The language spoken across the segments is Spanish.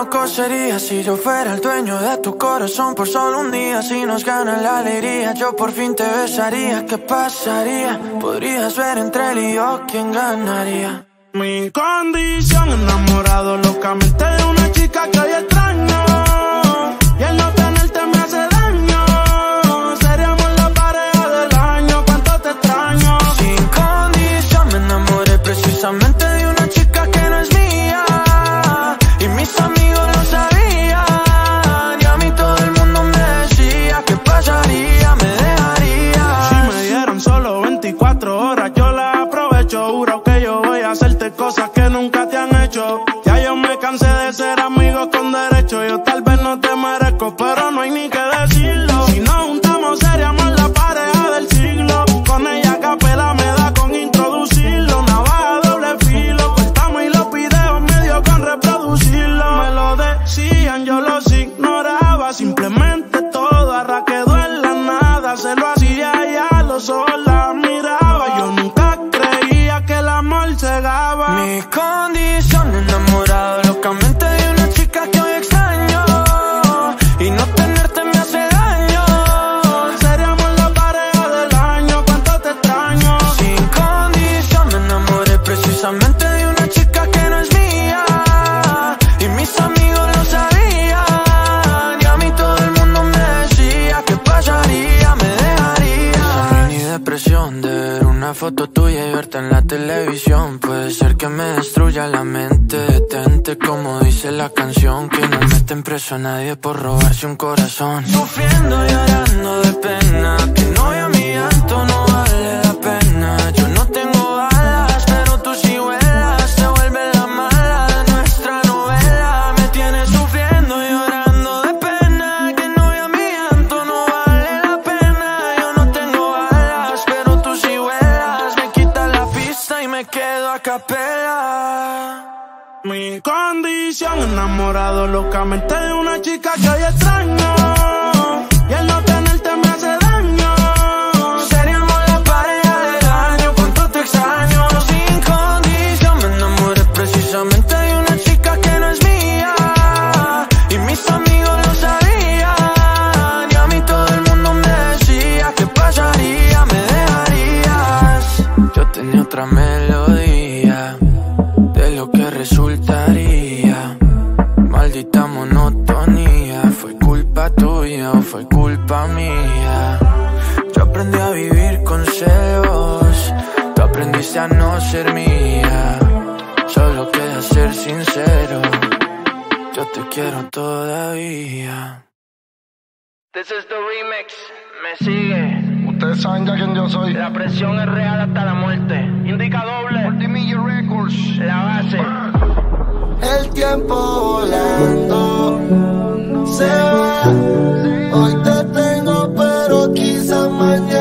loco si yo fuera el dueño de tu corazón por solo un día. Si nos gana la alegría, yo por fin te besaría. ¿Qué pasaría? Podrías ver entre él y yo quién ganaría. Mi condición, enamorado locamente de una chica que hay foto tuya y verte en la televisión. Puede ser que me destruya la mente. Detente como dice la canción Que no meten preso a nadie por robarse un corazón. Sufriendo y llorando de pena condición, enamorado locamente de una chica que hoy extraño. recibir consejos. Tú aprendiste a no ser mía, solo queda ser sincero. Yo te quiero todavía. This is the remix, me sigue. Ustedes saben ya quién yo soy. La presión es real hasta la muerte. Indica doble. Multimillion Records. La base. El tiempo volando se va. Hoy te tengo, pero quizás mañana.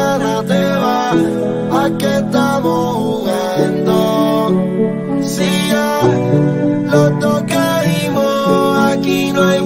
los dos caímos, aquí no hay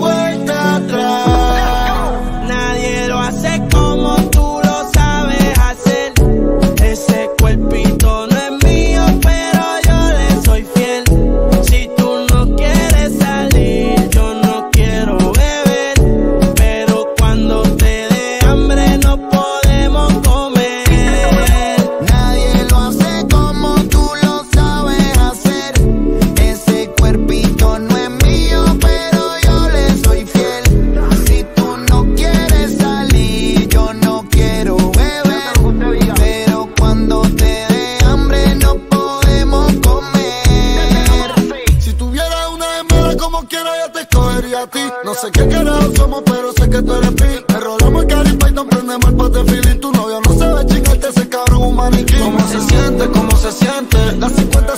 sé que carajo somos, pero sé que tú eres pil. Enrolamos el caripa y prendemos el pote feeling. Tu novio no sabe chingarte, ese cabrón un maniquí. ¿Cómo se siente? ¿Cómo se siente? Las 50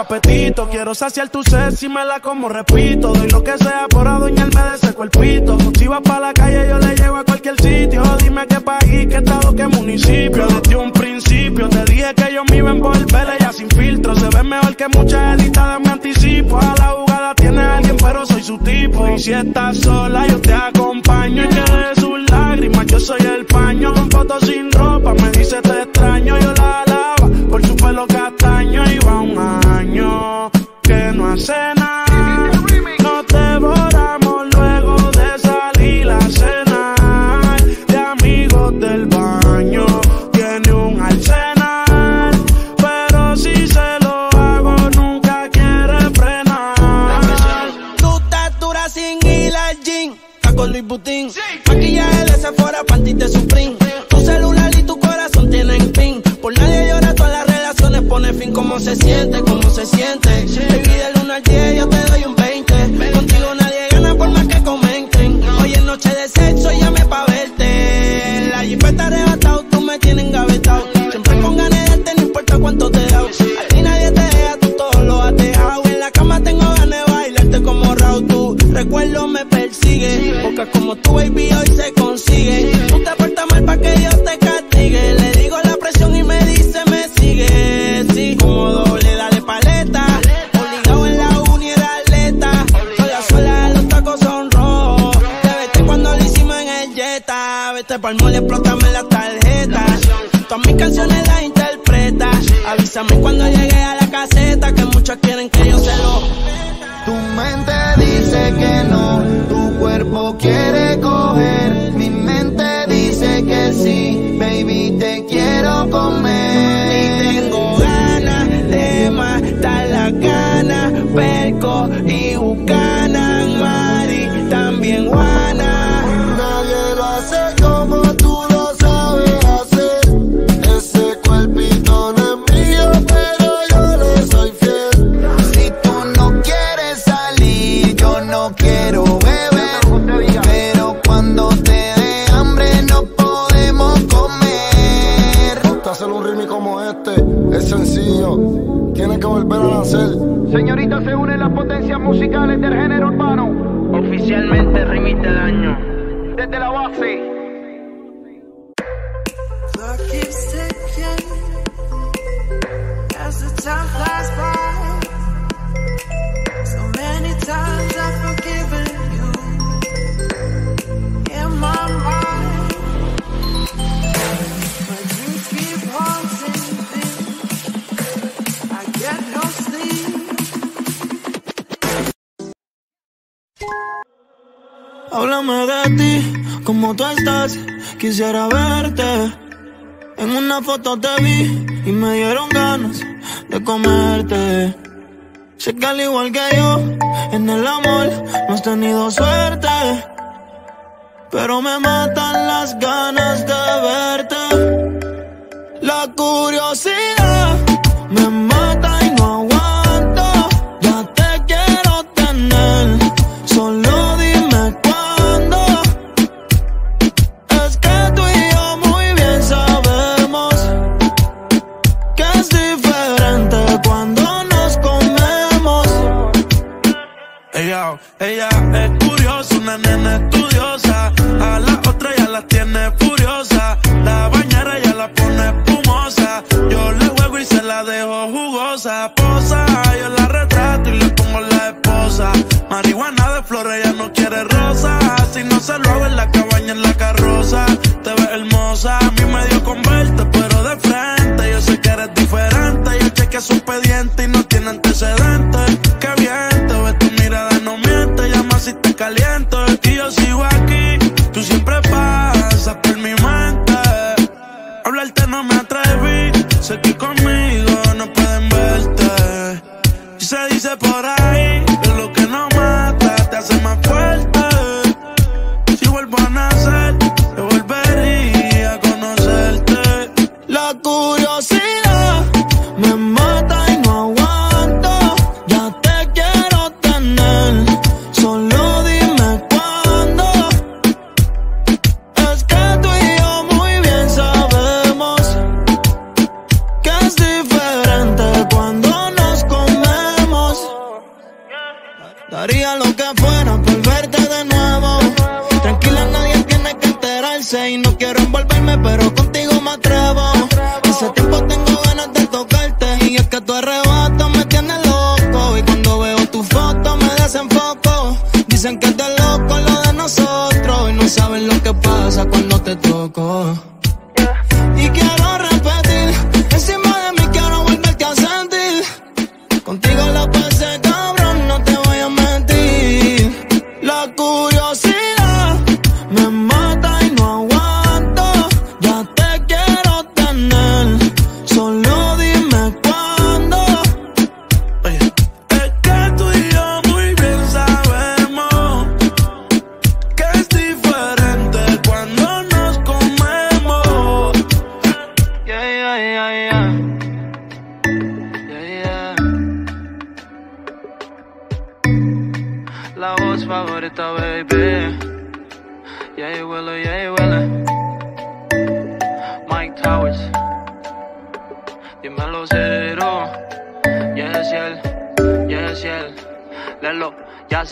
apetito, quiero saciar tu sed si me la como, repito. Doy lo que sea por adueñarme de ese cuerpito. Si vas pa' la calle, yo le llevo a cualquier sitio. Dime qué país, qué estado, qué municipio. Desde un principio te dije que yo me iba a envolver, ella sin filtro. Se ve mejor que muchas editadas, me anticipo. A la jugada tiene alguien, pero soy su tipo. Y si estás sola, yo te acompaño. Y que sus lágrimas, yo soy el paño. Con fotos sin ropa, me dice te extraño. Yo la Y va un año que no hace nada. Nos devoramos luego de salir a cenar. De amigos del baño, tiene un arsenal. Pero si se lo hago, nunca quiere frenar. Tu estatura sin ir al con Luis Butín. Pone fin. ¿Cómo se siente? ¿Cómo se siente? Baby, del 1 al 10 yo te doy un 20. Contigo nadie gana por más que comenten. Hoy es noche de sexo, llame pa' verte. La jipeta arrebatado, tú me tienes engavetado. Siempre con ganas de darte, no importa cuánto te dado. A ti nadie te deja, tú todo lo has dejado. En la cama tengo ganas de bailarte como Raúl. Tu recuerdo me persigue. Porque como tú, baby, hoy Háblame de ti, cómo tú estás, quisiera verte. En una foto te vi y me dieron ganas de comerte. Sé que al igual que yo, en el amor no has tenido suerte. Pero me matan las ganas de verte. La curiosidad me Posa, yo la retrato y le pongo la esposa. Marihuana de flores, ella no quiere rosa. Si no se lo hago en la cabaña, en la carroza. Te ves hermosa, a mí me dio con verte, pero de frente. Yo sé que eres diferente. Yo chequeé su expediente y no tiene antecedentes. Qué bien, te ves tu mirada, no miente. Llama si te caliento. Y yo sigo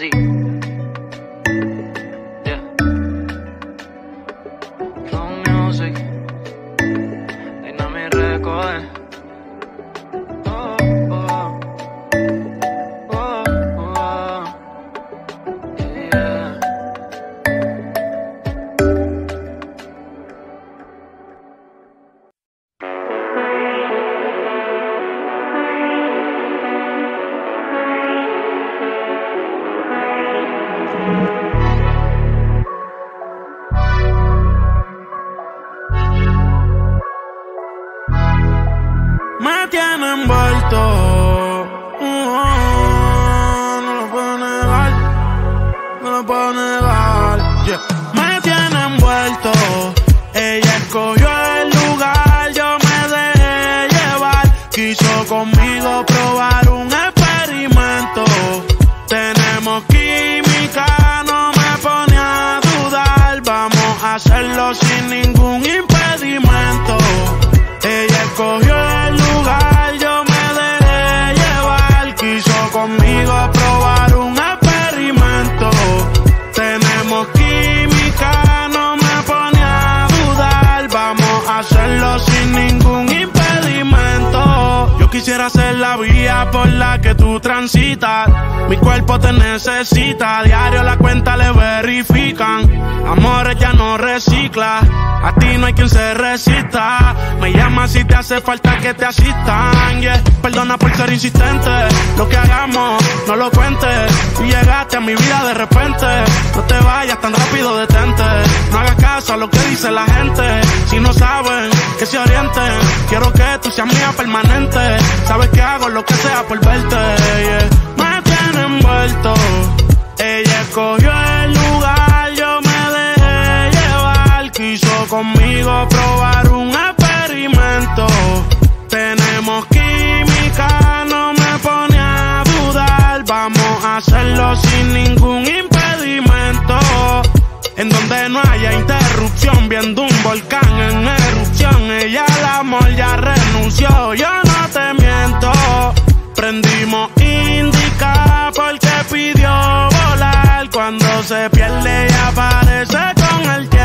ya hacerlo sin ningún por la que tú transitas. Mi cuerpo te necesita, diario la cuenta le verifican. Amores ya no recicla, a ti no hay quien se resista. Me llama si te hace falta que te asistan. Perdona por ser insistente, lo que hagamos no lo cuentes. Tú llegaste a mi vida de repente, no te vayas tan rápido, detente. No hagas caso a lo que dice la gente, si no saben que se orienten. Quiero que tú seas mía permanente, sabes que hago lo que por verte. Me tiene envuelto, ella escogió el lugar, yo me dejé llevar. Quiso conmigo probar un experimento. Tenemos química, no me pone a dudar. Vamos a hacerlo sin ningún impedimento. En donde no haya interrupción, viendo un volcán en erupción. Ella al amor ya renunció, yo no te miento. Prendimos indica porque pidió volar. Cuando se pierde y aparece con el tiempo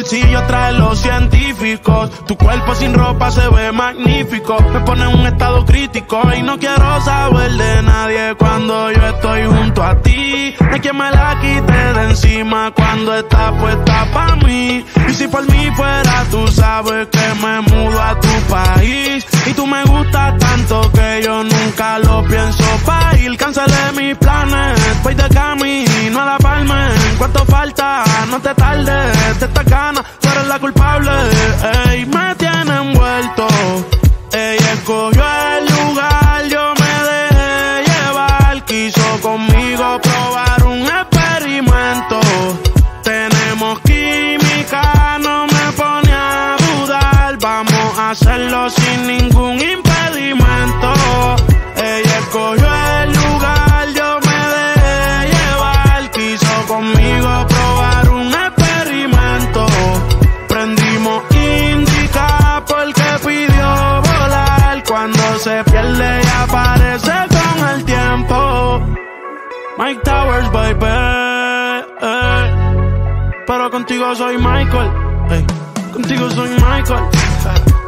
bolsillo trae los científicos. Tu cuerpo sin ropa se ve magnífico. Me pone en un estado crítico y no quiero saber de nadie cuando yo estoy junto a ti. De que me la quite de encima cuando está puesta pa' mí. Y si por mí fuera, tú sabes que me mudo a tu país. Y tú me gustas tanto que yo nunca lo pienso pa' ir. Cancelé mis planes, voy de camino a la palma ¿Cuánto falta? No te tardes, de estas ganas, tú eres la culpable. Ey, me tiene envuelto. Ella escogió el Mike Towers, baby. Eh. Pero contigo soy Michael. Eh. Contigo soy Michael. Eh.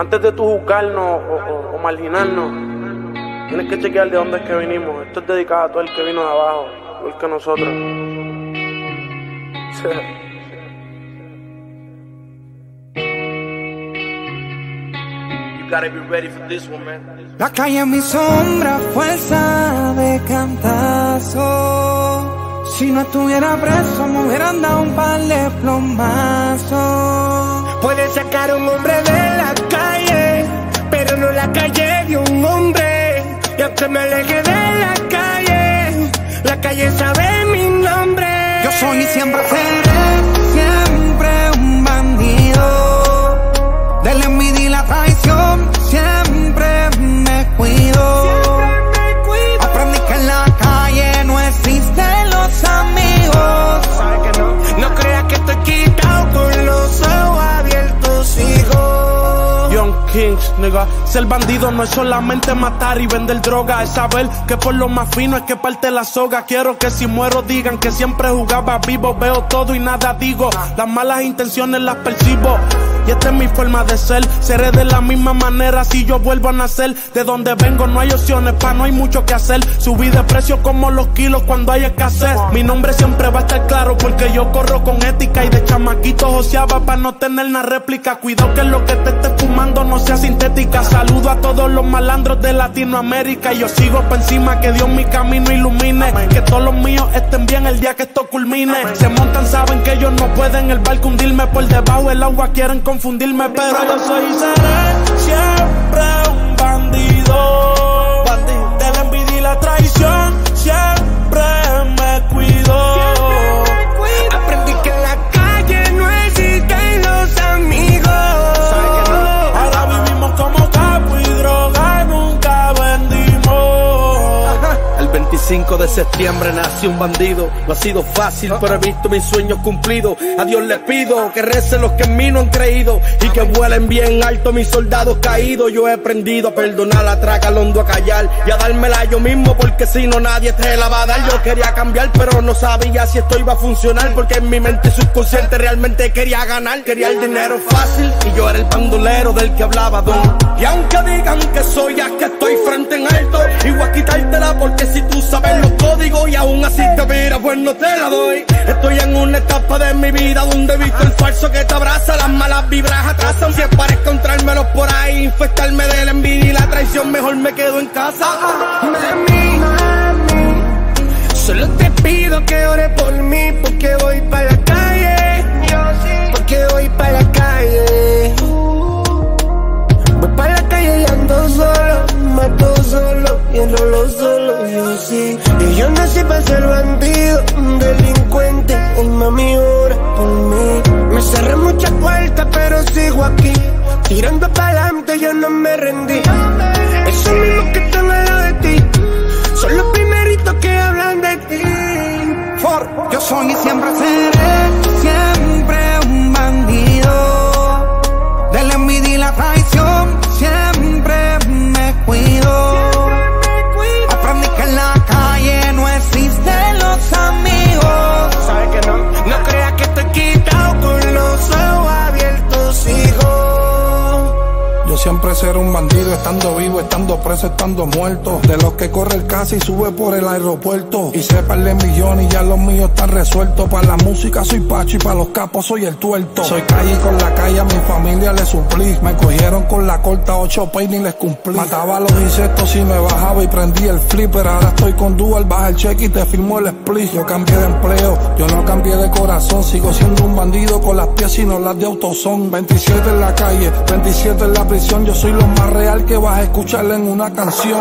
Antes de tú juzgarnos o, o- marginarnos, tienes que chequear de dónde es que vinimos. Esto es dedicado a todo el que vino de abajo, igual que nosotros. La calle es mi sombra, fuerza de cantazo. Si no estuviera preso, me hubieran dado un par de plomazos. Puedes sacar un hombre de la calle, pero no la calle de un hombre. Y aunque me aleje de la calle, la calle sabe mi nombre. Yo soy y siempre seré, nigga. Ser bandido no es solamente matar y vender droga, es saber que por lo más fino es que parte la soga. Quiero que si muero digan que siempre jugaba vivo. Veo todo y nada digo. Las malas intenciones las percibo. Y esta es mi forma de ser. Seré de la misma manera si yo vuelvo a nacer. De donde vengo no hay opciones, pa' no hay mucho que hacer. Subí de precio como los kilos cuando hay escasez. Mi nombre siempre va a estar claro porque yo corro con ética y de chamaquito joseaba para no tener una réplica. Cuidado que lo que te esté fumando no sea sintética. Saludo a todos los malandros de Latinoamérica. Y yo sigo por encima, que Dios mi camino ilumine. Que todos los míos estén bien el día que esto culmine. Se montan, saben que ellos no pueden el barco hundirme por debajo del agua. Quieren confundirme, pero yo soy seré siempre un bandido. De la envidia la traición, siempre me cuido. 25 de septiembre nació un bandido. No ha sido fácil, pero he visto mis sueños cumplidos. A Dios le pido que recen los que en mí no han creído y que vuelen bien alto mis soldados caídos. Yo he aprendido a perdonar, a tragar hondo, a callar y a dármela yo mismo porque si no nadie te la va a dar. Yo quería cambiar, pero no sabía si esto iba a funcionar porque en mi mente subconsciente realmente quería ganar. Quería el dinero fácil y yo era el bandolero del que hablaba Don. Y aunque digan que soy ya que estoy frente en alto, igual a quitártela porque si tú sabes los códigos y aún así te miras, pues no te la doy. Estoy en una etapa de mi vida donde he visto el falso que te abraza, las malas vibras atrasan. Si es para encontrármelos por ahí, infectarme de la envidia y la traición, mejor me quedo en casa. Mami, mami, solo te pido que ore por mí porque voy para la calle. Porque voy para la calle. Voy para la calle y ando solo, mato solo y enrolo solo, yo sí. Y yo nací para ser bandido, un delincuente, y mami ora por mí. Me cerré muchas puertas, pero sigo aquí. Tirando para adelante, yo no me rendí. Esos mismos que están al lado de ti, son los primeritos que hablan de ti. Yo soy y siempre seré, siempre seré un bandido, estando vivo, estando preso, estando muerto. De los que corre el casa y sube por el aeropuerto. Y se de millones y ya los míos están resueltos. Para la música soy Pacho y para los capos soy el tuerto. Soy calle con la calle a mi familia le suplí. Me cogieron con la corta ocho peines y les cumplí. Mataba a los insectos y me bajaba y prendí el flipper. Ahora estoy con dual, baja el cheque y te firmo el split. Yo cambié de empleo, yo no cambié de corazón. Sigo siendo un bandido con las piezas y no las de autosón. 27 en la calle, 27 en la prisión. Yo soy lo más real que vas a escuchar en una canción.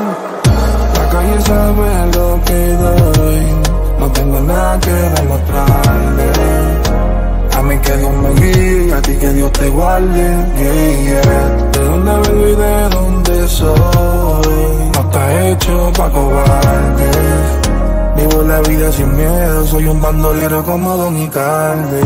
La calle sabe lo que doy. No tengo nada que demostrarle. A mí que Dios me guíe, a ti que Dios te guarde. yeah, yeah. De dónde vengo y de dónde soy. No está hecho pa' cobarde. Vivo la vida sin miedo, soy un bandolero como Don Icardi.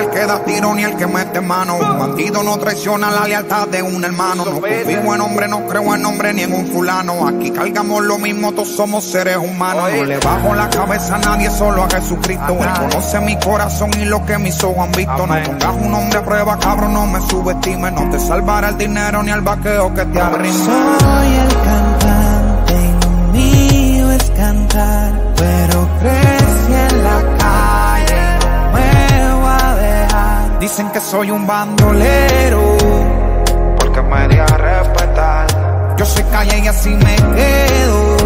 El que da tiro ni el que mete mano. Un bandido no traiciona la lealtad de un hermano. No confío en hombre, no creo en hombre ni en un fulano. Aquí cargamos lo mismo, todos somos seres humanos. No le bajo la cabeza a nadie, solo a Jesucristo. Él conoce mi corazón y lo que mis ojos han visto. No pongas un hombre a prueba, cabrón, no me subestimes. No te salvará el dinero ni el vaqueo que te arrime. Soy el cantante y lo mío es cantar, pero Dicen que soy un bandolero, porque me di a respetar. yo soy calle y así me quedo.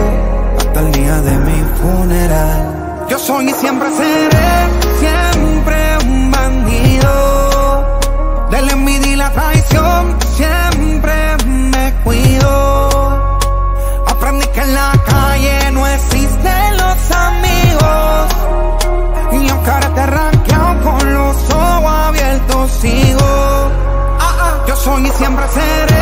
Hasta el día de mi funeral. Yo soy y siempre seré, siempre un bandido. De la envidia y la traición, siempre me cuido. Aprendí que en la calle no existen los amigos. Y aunque ahora te siempre seré,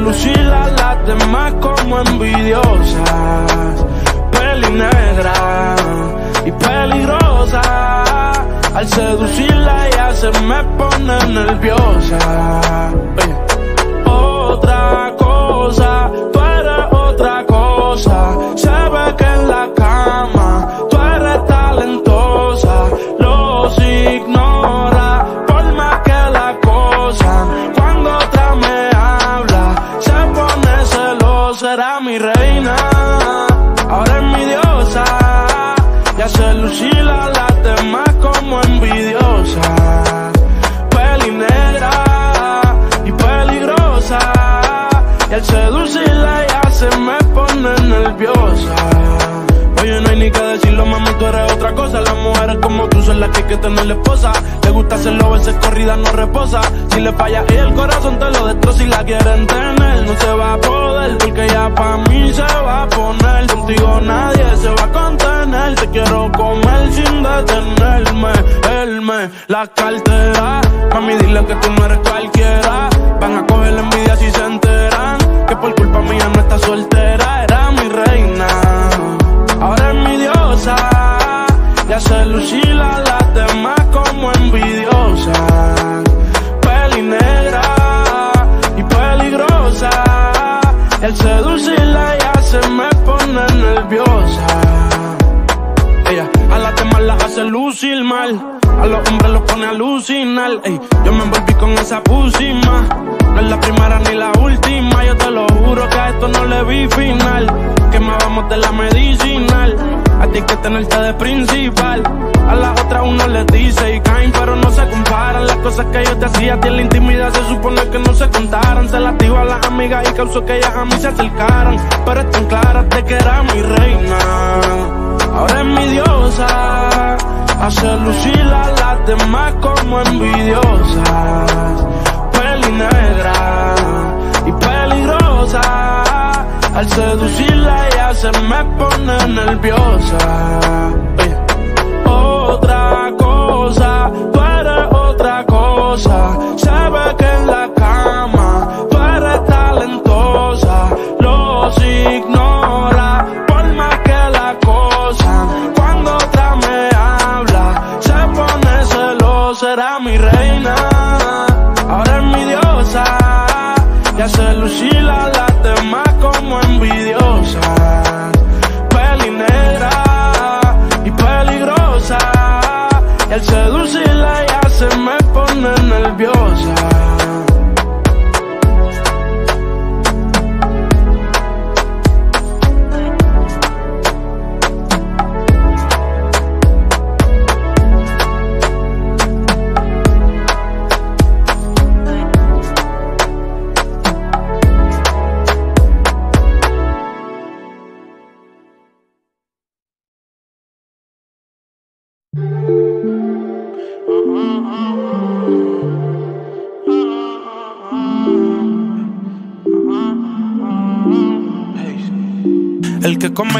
lucir a las demás como envidiosas. Peli negra y peligrosa. Al seducirla ella se me pone nerviosa. Otra cosa, tú eres otra cosa. Se ve que en la cama tú eres talentosa. Los ignora Lucir a las demás como envidiosa. Peli negra y peligrosa. Y al seducirla ya se me pone nerviosa. Oye, no hay ni que decirlo, mami, tú eres otra cosa. Las mujeres las que hay que tener la esposa. Le gusta hacerlo, veces corrida no reposa. Si le falla y el corazón te lo destroza y la quieren tener. No se va a poder, porque ya pa' mí se va a poner. Contigo nadie se va a contener. Te quiero comer sin detenerme. Él me la cartera. Mami, dile que tú no eres cualquiera. Van a coger la envidia si se enteran. Que por culpa mía no está soltera. Era mi reina hace lucir a las demás como envidiosa. Peli negra y peligrosa. Al seducirla ya se me pone nerviosa. Ella a las demás las hace lucir mal. A los hombres los pone a alucinar. Ey, yo me envolví con esa pusima. No es la primera ni la última. Yo te lo juro que a esto no le vi final. Quemábamos de la medicinal. A ti hay que tenerte de principal. A las otras uno les dice y caen, pero no se comparan. Las cosas que yo te hacía a ti en la intimidad se supone que no se contaran. Se las digo a las amigas y causó que ellas a mí se acercaran. Pero están claras de que era mi reina. Ahora es mi diosa. Hace lucir a las demás como envidiosas. Peli negra y peligrosa. Al seducirla ella se me pone nerviosa. Otra cosa, tú eres otra cosa. Se que en la cama tú eres talentosa. Los ignora Mi reina, ahora es mi diosa. Y hace lucir a las demás como envidiosa. Peli negra y peligrosa. Y al seducirla ya se me pone nerviosa.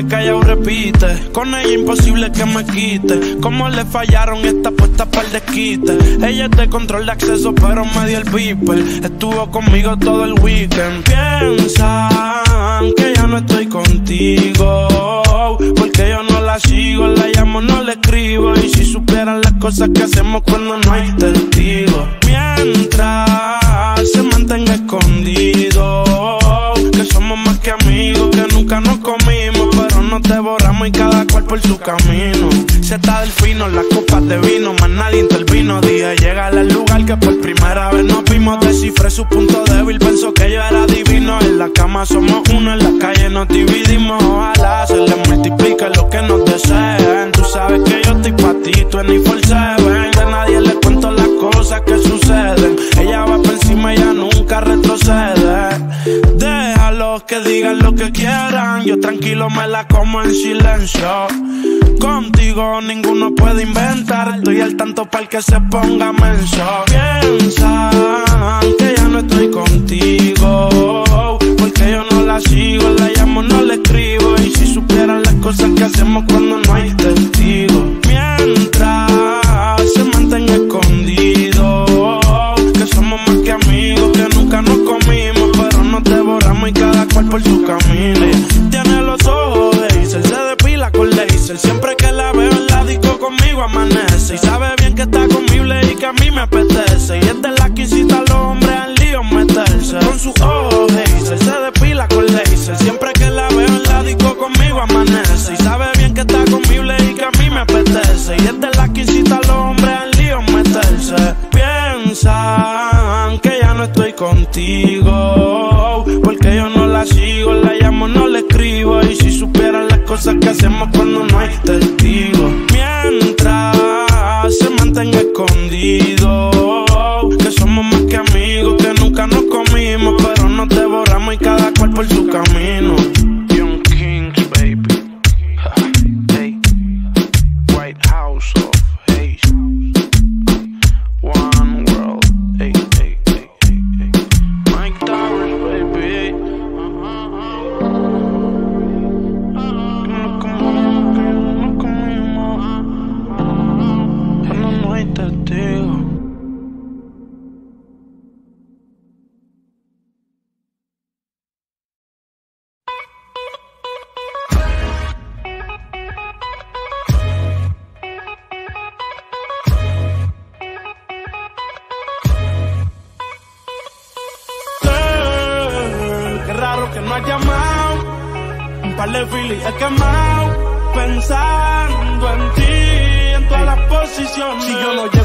Come callado repite. Con ella imposible que me quite. Como le fallaron esta puesta para el desquite. Ella de control de acceso, pero me dio el beeper. Estuvo conmigo todo el weekend. Piensan que ya no estoy contigo. Porque yo no la sigo, la llamo, no le escribo. Y si supieran las cosas que hacemos cuando no hay testigos. Mientras se mantenga escondido. Que somos más que amigos, que nunca nos comimos. Nos devoramos y cada cual por su camino. Se está del fino, las copas de vino, más nadie intervino. Dije, llega al lugar que por primera vez nos vimos. Descifré su punto débil, pensó que yo era divino. En la cama somos uno, en la calle nos dividimos. Ojalá se le multiplique lo que nos deseen. Tú sabes que yo estoy pa' ti, tú en seven. De nadie le cuento las cosas que suceden. Ella va por encima, ella nunca retrocede. Déjalos que digan lo que quieran. Yo tranquilo me la como en silencio. Contigo ninguno puede inventar. Estoy al tanto para que se ponga menso. Piensan que ya no estoy contigo. Porque yo no la sigo, la llamo, no le escribo. Y si supieran las cosas que hacemos cuando no hay testigos. Mientras Tiene los ojos Hazel, se depila con laser. Siempre que la veo en la disco conmigo amanece. Y sabe bien que está conmigo y que a mí me apetece. Y es de la que cosas que hacemos cuando no hay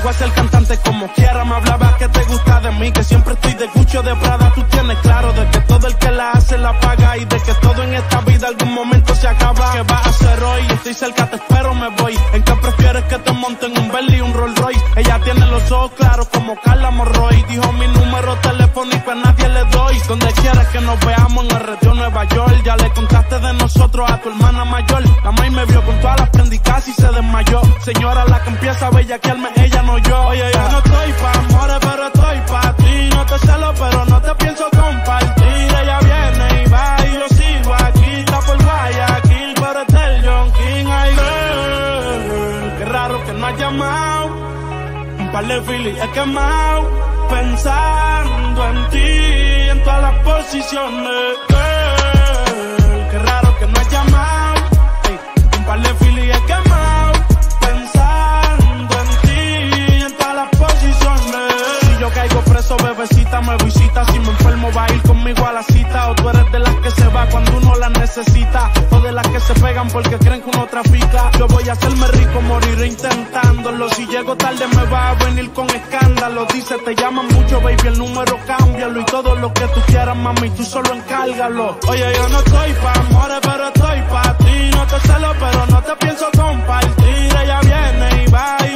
a ser cantante como quiera, me hablaba que te gusta de mí. Que siempre estoy de Gucci o de Prada. Tú tienes claro de que todo el que la hace la paga. Y de que todo en esta vida algún momento se acaba. ¿Qué vas a hacer hoy? Estoy cerca, te espero, me voy. ¿En qué prefieres que te monten un Bentley y un Rolls Royce? Ella tiene los ojos claros como Carla Morroy. Dijo mi número telefónico a nadie le doy. Donde quieras que nos veamos en el retiro Nueva York. Ya le de nosotros a tu hermana mayor. La maíz me vio con todas las prendicas y se desmayó. Señora, la que empieza a bellaquearme, ella no yo. Oye, yo no estoy pa' amores, pero estoy pa' ti. No te celo, pero no te pienso compartir. Ella viene y va y yo sigo aquí. Está por Guayaquil, pero este es el John King. Ay, girl, qué raro que no has llamado. Un par de filis he quemado. Pensando en ti, en todas las posiciones. Tú eres de las que se va cuando uno la necesita. O de las que se pegan porque creen que uno trafica. Yo voy a hacerme rico, moriré intentándolo. Si llego tarde, me va a venir con escándalo. Dice, te llaman mucho, baby, el número cámbialo. Y todo lo que tú quieras, mami, tú solo encárgalo. Oye, yo no estoy pa' amores, pero estoy pa' ti. No te celo, pero no te pienso compartir. Ella viene y va y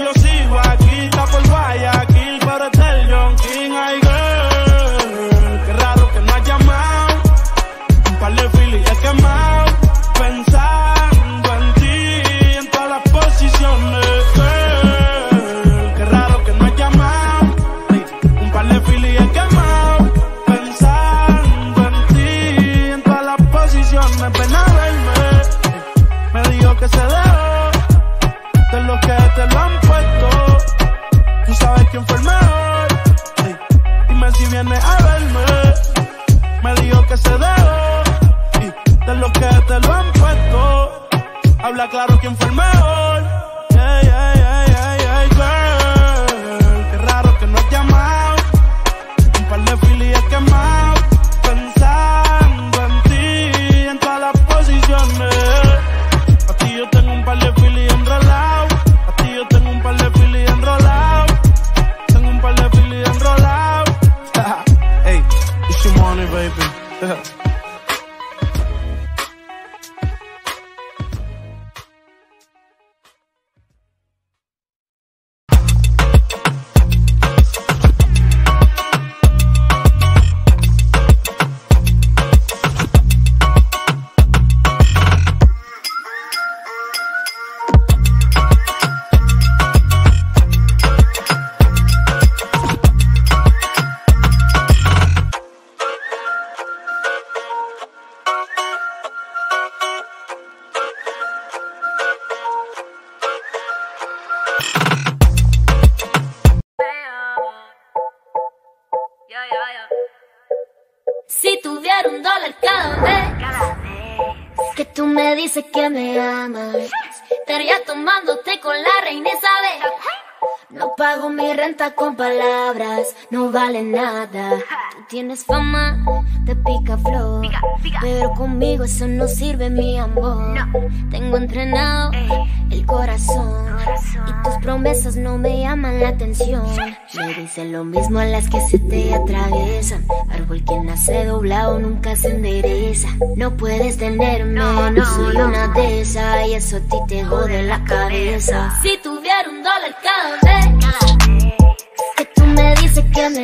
dices que me amas, estaría tomándote con la reina Isabel. No pago mi renta con palabras, no vale nada. Tú tienes fama de pica flor, pero conmigo eso no sirve, mi amor. Tengo entrenado el corazón y tus promesas no me llaman la atención. Me dicen lo mismo a las que se te atraviesan. Árbol que nace doblado nunca se endereza. No puedes tenerme, no soy una de esas y eso a ti te jode la cabeza. Si tuviera un dólar cada que tú me dices que me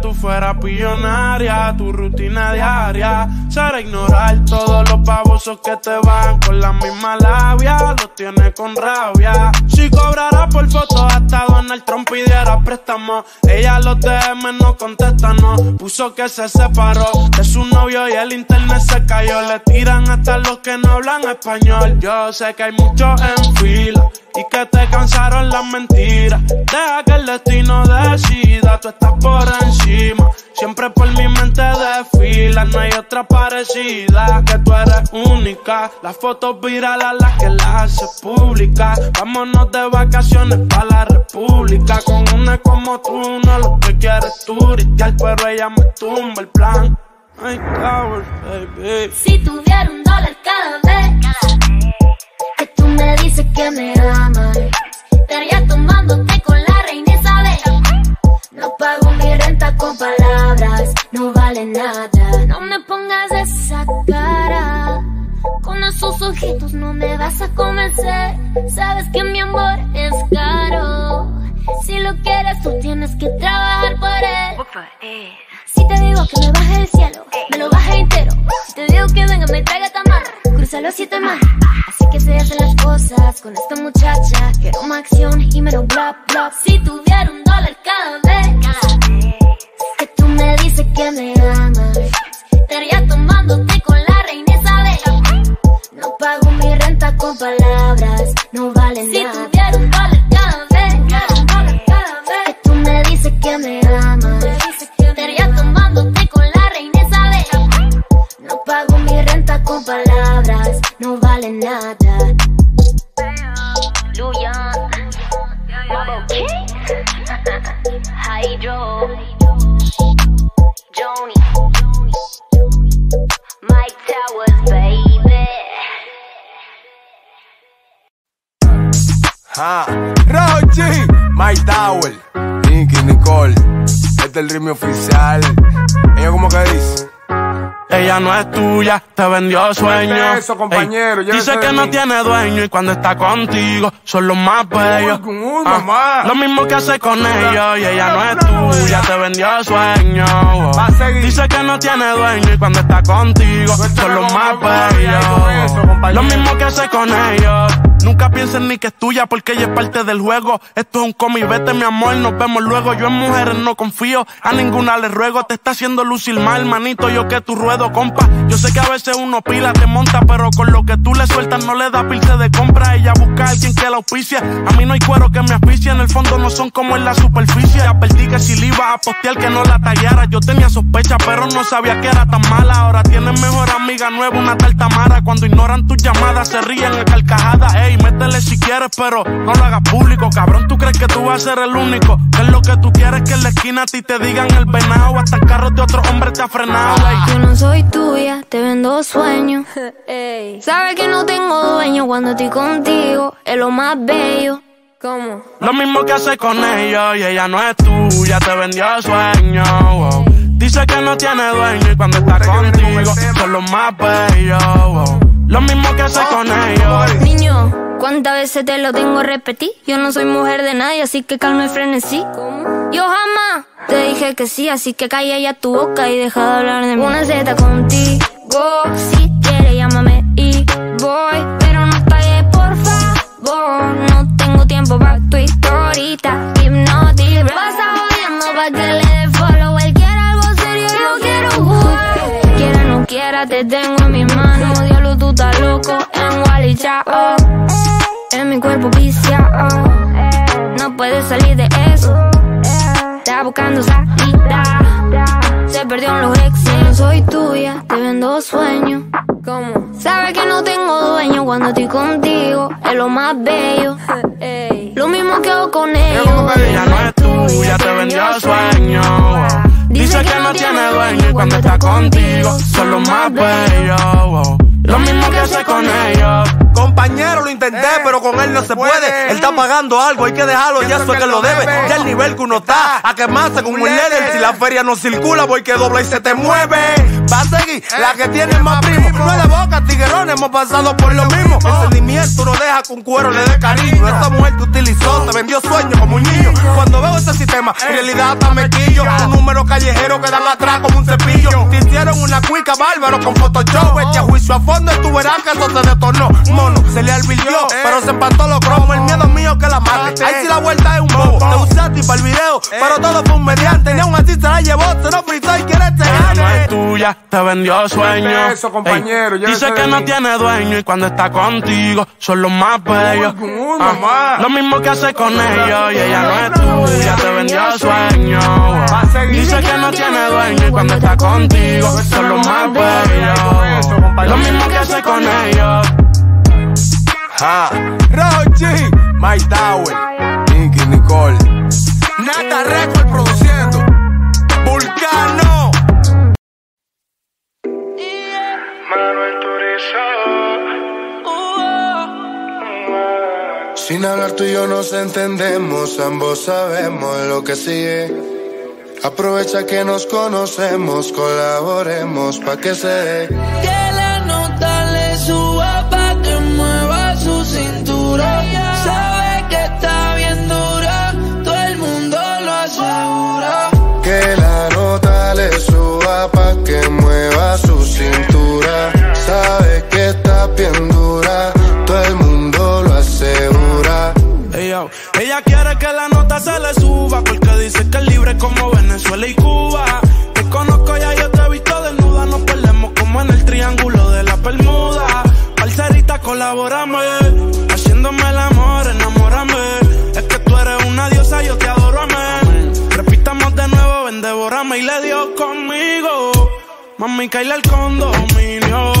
tú fueras pillonaria. Tu rutina diaria será ignorar todos los babosos que te van con la misma labia. Los tienes con rabia. Si cobrara por foto, hasta Donald Trump pidiera préstamo. Ella los DM no contesta, no. Puso que se separó de su novio y el internet se cayó. Le tiran hasta los que no hablan español. Yo sé que hay muchos en fila y que te cansaron las mentiras. Deja que el destino decida, tú estás por encima. Siempre por mi mente desfila, no hay otra parecida. Que tú eres única. Las fotos virales las que las hace pública. Vámonos de vacaciones para la república. Con una como tú, no lo que quieres turistear, pero ella me tumba el plan. Ay, cabrón, baby. Si tuviera un dólar cada vez que tú me dices que me amas, estaría tomándote con la reina Isabel. No pago mi renta con palabras, no vale nada. No me pongas esa cara. Con esos ojitos no me vas a convencer. Sabes que mi amor es caro. Si lo quieres, tú tienes que trabajar por él. Si te digo que me baje del cielo, me lo baje entero. Si te digo que venga, me traiga tamar, cruza los siete mares. Así que se hacen las cosas con esta muchacha. Quiero más acción y menos bla bla. Si tuviera un dólar este el ritmo oficial. Ella como que dice, ella no es tuya, te vendió sueños. eso, compañero, Ey, llévese dice que no tiene dueño y cuando está contigo son los más bellos. Ah, lo mismo que hace con ellos y ella no es tuya, te vendió sueños. Dice que no tiene dueño y cuando está contigo son los más bellos. Lo mismo que hace con ellos. Nunca pienses ni que es tuya porque ella es parte del juego. Esto es un cómic, vete mi amor, nos vemos luego. Yo en mujeres no confío, a ninguna le ruego. Te está haciendo lucir mal, manito, yo que tu ruedo, compa. Yo sé que a veces uno pila, te monta, pero con lo que tú le sueltas no le da pilce de compra. Ella busca a alguien que la auspicie. A mí no hay cuero que me asfixie, en el fondo no son como en la superficie. Advertí que si le iba a postear que no la tallara. Yo tenía sospecha, pero no sabía que era tan mala. Ahora tienes mejor amiga nueva, una tal Tamara. Cuando ignoran tus llamadas, se ríen en carcajadas. Ey, métele si quieres, pero no lo hagas público. Cabrón, tú crees que tú vas a ser el único. Que es lo que tú quieres que en la esquina a ti te digan el venado. Hasta el carro de otro hombre te ha frenado. ey. Yo no soy tuya, te vendo sueños. Sabes que no tengo dueño cuando estoy contigo, es lo más bello. ¿Cómo? Lo mismo que hace con ellos y ella no es tuya, te vendió sueños. wow. Dice que no tiene dueño y cuando está contigo son los más bellos. wow. Lo mismo que hace con ellos. Niño, ¿cuántas veces te lo tengo repetir? Yo no soy mujer de nadie, así que calma y frenesí. Yo jamás te dije que sí, así que calla ya tu boca y deja de hablar de mí. Una Z contigo, si quieres llámame y voy, pero no pagues por favor. No tengo tiempo para tu historita, hipnotic. Pasa jodiendo pa' que le dé follow. Él quiere algo serio, yo quiero jugar. Quiera no quiera, te tengo en mis manos. Estás loco en Wally Chao. En mi cuerpo viciado. No puedes salir de eso. Está buscando salida. Se perdió en los exes. No soy tuya, te vendo sueños. ¿Cómo? Sabes que no tengo dueño cuando estoy contigo. Es lo más bello. Lo mismo que hago con ellos. Ella no es tuya, te vendió sueños. wow. Dice que no tiene dueño y cuando está contigo son los más bellos. Lo mismo que hace con ellos. Compañero, lo intenté, pero con él no se puede. Él está pagando algo, hay que dejarlo, ya eso es que lo debe. Ya el nivel que uno está, a quemarse con un líder. Si la feria no circula, voy que dobla y se te mueve. Va a seguir la que tiene más primo. No es de boca, tiguerón, hemos pasado por lo mismo. El sentimiento no deja que un cuero le dé cariño. Esta mujer te utilizó, te vendió sueños como un niño. Cuando veo ese sistema, en realidad hasta me quillo. Un número callejero que dan atrás como un cepillo. Te hicieron una cuica bárbaro con Photoshop. Echa juicio a fondo y tú verás que eso se detonó. Mono, se le alvirtió, pero se empató los cromos. El miedo mío que la mate. Ahí sí la vuelta es un bobo. Te usaste para el video, pero todo fue un mediante. Ni aún así se la llevó, se lo fritó y quiere te no gane. es tuya, te vendió sueños. eso, compañero, Ey, llévese dice que no tiene dueño y cuando está contigo son los más bellos. Ah, lo mismo que hace con ellos y ella no es tuya, te vendió sueños. wow. Dice que no tiene dueño y cuando está contigo son los más bellos. Lo mismo que hace con ellos. Ah, Rochi, Mike Tower, Nicky Nicole. Nata Record produciendo. Vulcano. Sin hablar tú y yo nos entendemos, ambos sabemos lo que sigue. Aprovecha que nos conocemos, colaboremos pa' que se dé. Pa' que mueva su cintura. Sabe que está bien dura, todo el mundo lo asegura. Ey, yo. Ella quiere que la nota se le suba porque dice que es libre como Venezuela y Mami, caíle al condominio.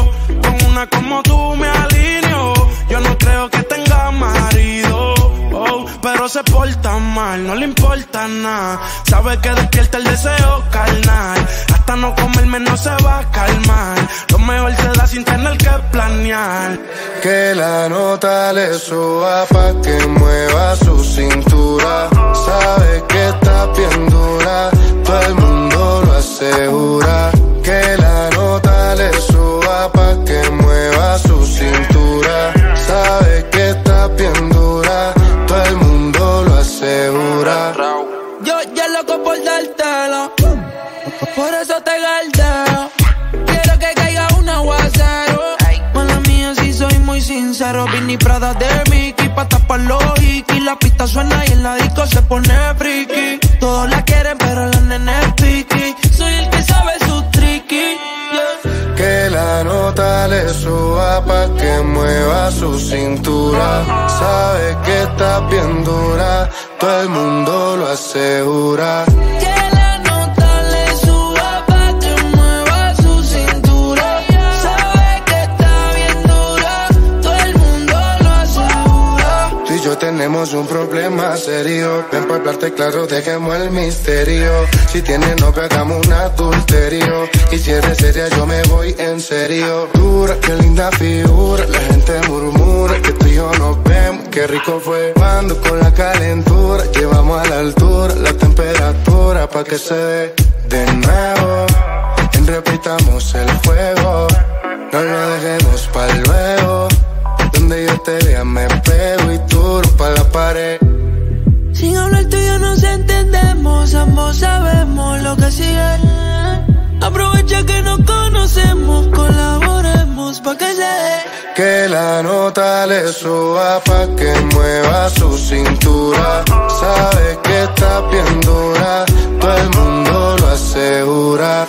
Con una como tú me alineo. Yo no creo que tenga marido. oh, pero se porta mal, no le importa nada. Sabe que despierta el deseo carnal. Hasta no comerme no se va a calmar. Lo mejor se da sin tener que planear. Que la nota le suba pa' que mueva su cintura. Sabe que está bien dura, todo el mundo suena y en la disco se pone friki. Todos la quieren, pero la nena es piqui. Soy el que sabe su tricky. Que la nota le suba pa' que mueva su cintura. Sabe que está bien dura, todo el mundo lo asegura. Problema serio. Ven para hablarte claro, dejemos el misterio. Si tienes novio, hagamos un adulterio. Y si eres seria, yo me voy en serio. Dura, qué linda figura. La gente murmura que tú y yo nos vemos. Qué rico fue cuando con la calentura. Llevamos a la altura la temperatura pa' que se dé de nuevo. Repitamos el fuego. No lo dejemos para luego. Donde yo te vea me pego y tú pa' la pared. Sin hablar tú y yo nos entendemos, ambos sabemos lo que sigue. Aprovecha que nos conocemos, colaboremos pa' que se dé. Que la nota le suba pa' que mueva su cintura. Sabe que está bien dura, todo el mundo lo asegura.